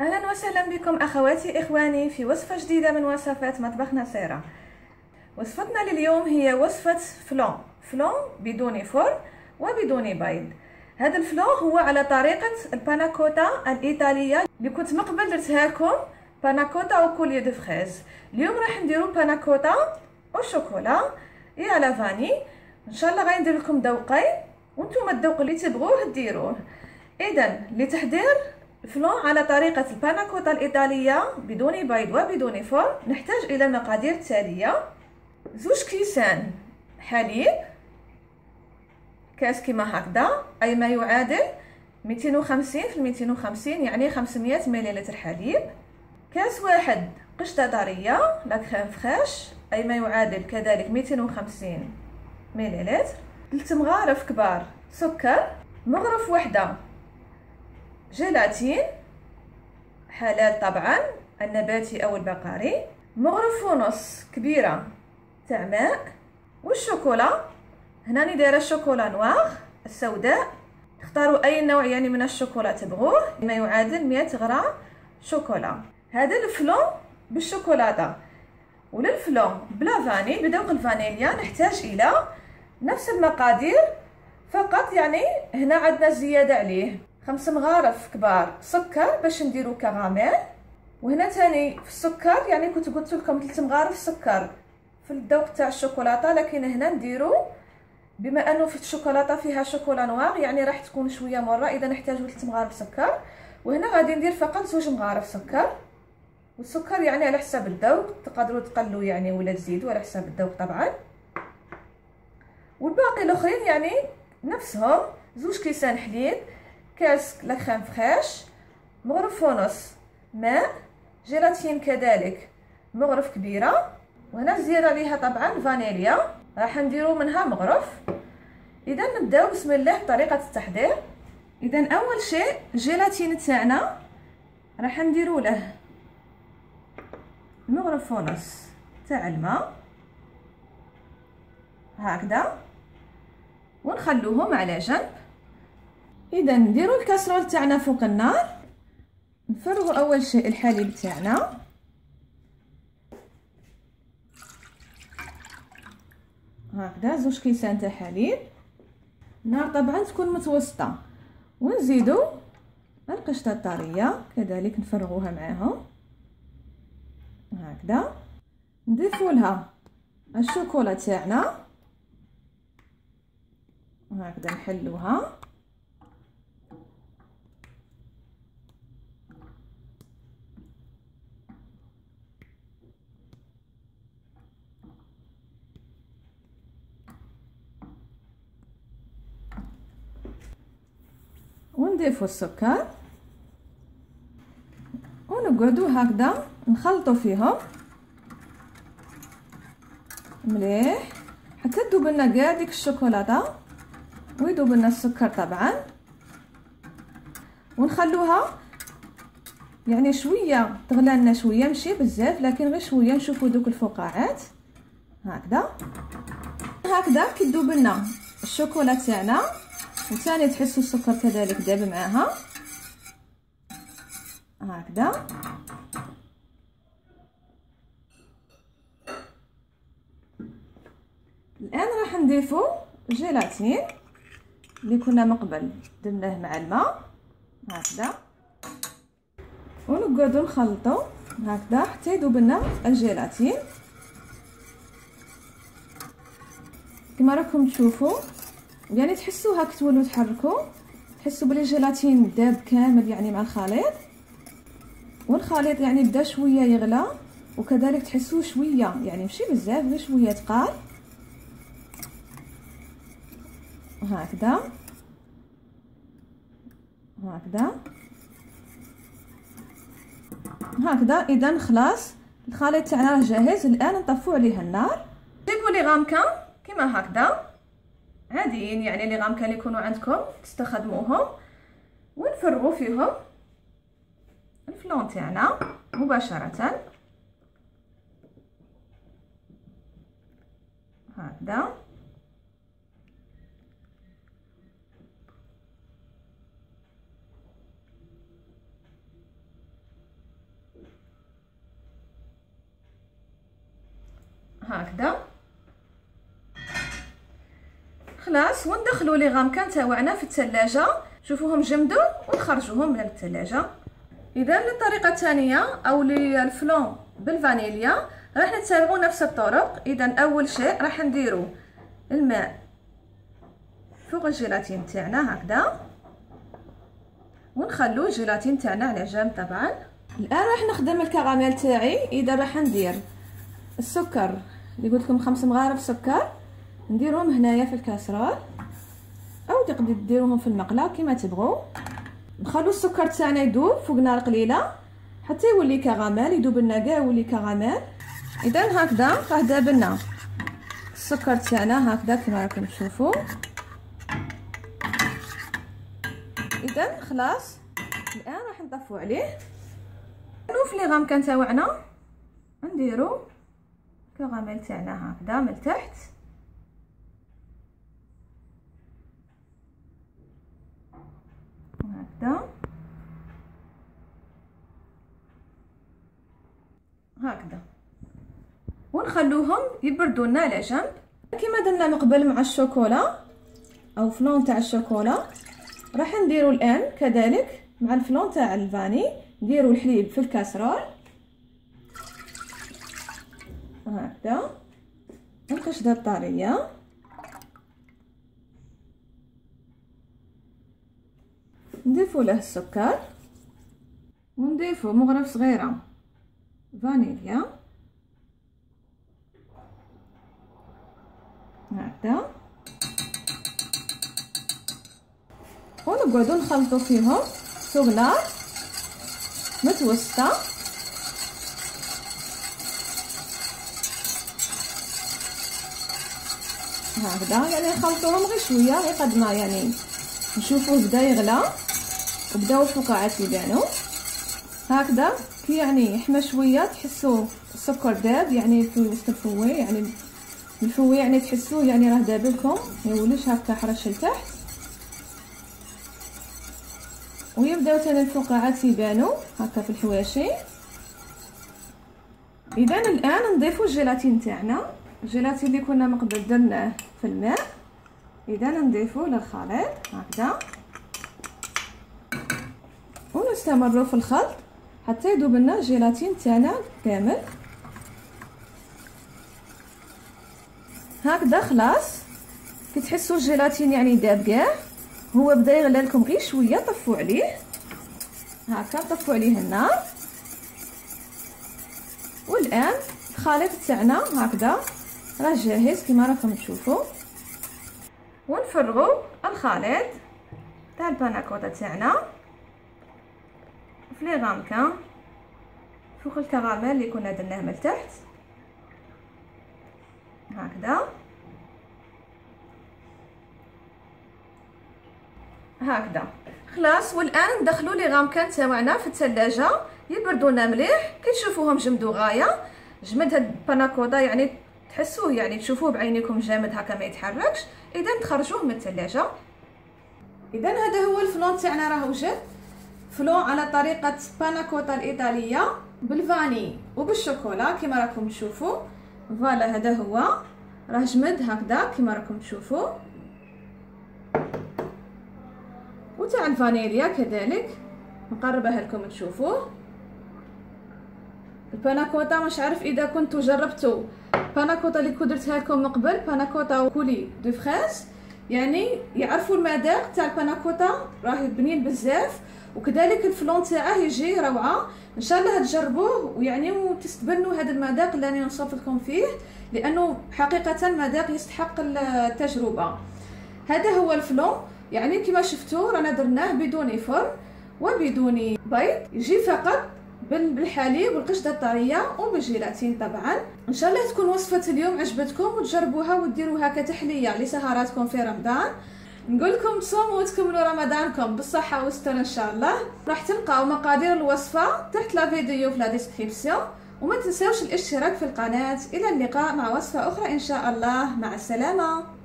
أهلا وسهلا بكم أخواتي إخواني في وصفة جديدة من وصفات مطبخ نصيرة. وصفتنا لليوم هي وصفة flan flan بدون فرن وبدون بيض. هذا ال flan هو على طريقة ال panna cotta الإيطالية. اللي كنت من قبل درتها لكم panna cotta au coulis de fraise. اليوم راح نديرو panna cotta au chocolat. et à la vanille. إن شاء الله غندير لكم ذوقين وأنتم الذوق اللي تبغوه ديروه. اذا لتحضير flan على طريقة ال panna cotta الإيطالية بدون بيض وبدون فرن نحتاج إلى المقادير التالية زوج كيسان. حليب كاس كيما هكذا. أي ما يعادل؟ 250 في 250 يعني 500 مليلتر حليب كاس واحد. قشطة طرية. la crème fraîche أي ما يعادل؟ كذلك 250 مليلتر ثلاث مغارف كبار. سكر. مغرف وحدة. جيلاتين حلال طبعا النباتي أو البقري مغرف ونص كبيرة تاع ماء والشوكولا. هنا دايرة الشوكولا نوار السوداء. اختاروا أي نوع يعني من الشوكولا تبغوه ما يعادل 100 غرام شوكولا. هذا الفلون بالشوكولاتة. وللفلون بلا فاني بذوق الفانيليا نحتاج إلى نفس المقادير فقط يعني هنا عندنا زيادة عليه. خمس مغارف كبار. سكر باش نديرو كراميل. وهنا تاني في السكر يعني كنت قلت لكم ثلاث مغارف سكر. في الذوق تاع الشوكولاتة لكن هنا نديرو. بما أنه في الشوكولاتة فيها شوكولا نوار يعني راح تكون شوية مرة إذا نحتاج ثلاث مغارف سكر. وهنا غادي ندير فقط زوج مغارف سكر. والسكر يعني على حساب الذوق تقدروا تقلوا يعني ولا تزيدوا على حساب الذوق طبعا. والباقي الأخرين يعني نفسهم. زوج كيسان حليب. كاس كريم فريش مغرف ونص ماء جيلاتين كذلك. مغرف كبيرة وهنا زيادة عليها طبعا فانيليا. راح نديرو منها مغرف. إذا نبدأو بسم الله بطريقة التحضير. إذا أول شيء الجيلاتين تاعنا راح نديرو له مغرف ونص تاع الماء. هكذا. ونخلوهم على جنب. اذا نديرو الكاسرول تاعنا فوق النار. نفرغوا أول شيء الحليب تاعنا. هكذا زوج كيسان تاع حليب. النار طبعا تكون متوسطة. ونزيدو القشطة الطرية. كذلك نفرغوها معاهم. هكذا. نضيفوا لها الشوكولا تاعنا. هكذا نحلوها. ونضيفو السكر. ونقعدو هكذا نخلطو فيهم. مليح. حتى تذوب لنا كاع ديك الشوكولاتة. ويذوب لنا السكر طبعا. ونخلوها يعني شوية تغلى لنا شوية ماشي بزاف لكن غير شوية نشوفوا دوك الفقاعات. هكذا. هكذا كي تذوب لنا الشوكولا تاعنا وثاني تحسوا السكر كذلك داب معاها. هكذا. الآن راح نضيفو جيلاتين اللي كنا من قبل درناه مع الماء. هكذا. ونقعدو نخلطو. هكذا. حتى يذوب لنا الجيلاتين. كما راكم تشوفوا يعني تحسوا هاك تولوا تحركوا. تحسوا بلي الجيلاتين داب كامل يعني مع الخليط. والخليط يعني بدا شوية يغلى وكذلك تحسوا شوية. يعني ماشي بزاف غير شوية تقال. هكذا هكذا هكذا إذا خلاص الخليط تاعنا راه جاهز. الآن نطفو عليه النار. جيبوا لي غامكة كيما هكذا. عاديين يعني اللي غامكن يكونوا عندكم تستخدموهم ونفرغوا فيهم الفلون تاعنا يعني مباشرة. هكذا. هكذا. خلاص وندخلوا لي غامكان تاعنا في الثلاجه شوفوهم جمدوا ونخرجوهم من الثلاجه اذا للطريقة الثانية أو للفلون بالفانيليا راح نتبعوا نفس الطرق. اذا أول شيء راح نديروا الماء فوق الجيلاتين تاعنا هكذا. ونخلو الجيلاتين تاعنا على جنب طبعا. الآن راح نخدم الكراميل تاعي. إذا راح ندير السكر. اللي قلت لكم خمس مغارف سكر. نديرهم هنايا في الكاسرول أو تقدروا ديروهم في المقله كما تبغوا. نخلو السكر تاعنا يذوب فوق نار قليلة حتى يولي كراميل يذوب لنا كاع يولي كراميل. إذا هكذا راه داب لنا السكر تاعنا هكذا كما راكم تشوفوا. إذا خلاص الآن راح نطفو عليه. في لي غامكان تاعنا؟ نديرو كراميل تاعنا هكذا من تحت هكذا هكذا. ونخلوهم يبردوا لنا على جنب. كما درنا من قبل مع الشوكولا أو فلون تاع الشوكولا راح نديرو الآن كذلك مع الفلون تاع الفاني نديرو الحليب في الكاسرول هكذا. القشده الطرية. نضيفو له السكر. ونضيفو مغرف صغيرة. فانيليا هكذا ونقعدو نخلطو فيهم. فوق نار متوسطة. هكذا يعني نخلطوهم غير شوية غير قد ما يعني نشوفوه بدا يغلى وبداو الفقاعات يبانو هكذا. كي يعني حمى شوية تحسوا السكر داب يعني في وسط الفوي يعني الفوي يعني تحسوه يعني راه داب لكم ما يوليش هكا حرش لتحت. ويبداو ثاني الفقاعات يبانو هكا في الحواشي. اذا الآن نضيفوا الجيلاتين تاعنا. الجيلاتين اللي كنا من قبل درناه في الماء. اذا نضيفوا للخليط هكذا. ونستمروا في الخلط. حتى يذوب لنا الجيلاتين تاعنا كامل. هكذا خلاص. كي تحسوا الجيلاتين يعني داب كاع هو بدا يغلى لكم غير شوية طفوا عليه. هكا طفوا عليه النار. والآن الخليط تاعنا هكذا. راه جاهز كما راكم تشوفوا. ونفرغوا الخليط تاع ال panna cotta تاعنا. في les ramequins فوق الكراميل اللي كنا درناه من تحت. هكذا. هكذا. خلاص والآن ندخلوا les ramequins تاعنا في الثلاجه يبردونا مليح. كي تشوفوهم جمدوا غاية. جمد هاد ال panna cotta يعني تحسوه يعني تشوفوه بعينيكم جامد هكا ما يتحركش. اذا تخرجوه من الثلاجه اذا هذا هو ال flan تاعنا راه وجد. flan على طريقة panna cotta الإيطالية بال vanille وبالشوكولا كما راكم تشوفوا. voilà هذا هو. راه جمد هكذا كما راكم تشوفوا. وتاع الفانيليا كذلك. نقربها لكم تشوفوه الباناكوتا مش عارف إذا كنتو جربتوا باناكوتا اللي كدرتها لكم من قبل باناكوتا coulis de fraises. يعني يعرفوا المذاق تاع الباناكوتا راه بنين بزاف. وكذلك ال flan تاعه يجي روعة. إن شاء الله تجربوه ويعني وتستبنوا هذا المذاق اللي راني نوصف لكم فيه لأنه حقيقة مذاق يستحق التجربة. هذا هو ال flan يعني كما شفتوا رانا درناه بدون فرن وبدون بيض. يجي فقط بالحليب والقشده الطرية وبالجيلاتين طبعا. إن شاء الله تكون وصفة اليوم عجبتكم وتجربوها وديروها كتحلية لسهراتكم في رمضان. نقول لكم تصوموا وتكملوا رمضانكم بالصحة والستر إن شاء الله. راح تلقاو مقادير الوصفة تحت لا فيديو في لا ديسكريبسيون وما تنساوش الاشتراك في القناة. إلى اللقاء مع وصفة أخرى إن شاء الله. مع السلامة.